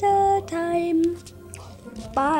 winter time. Bye.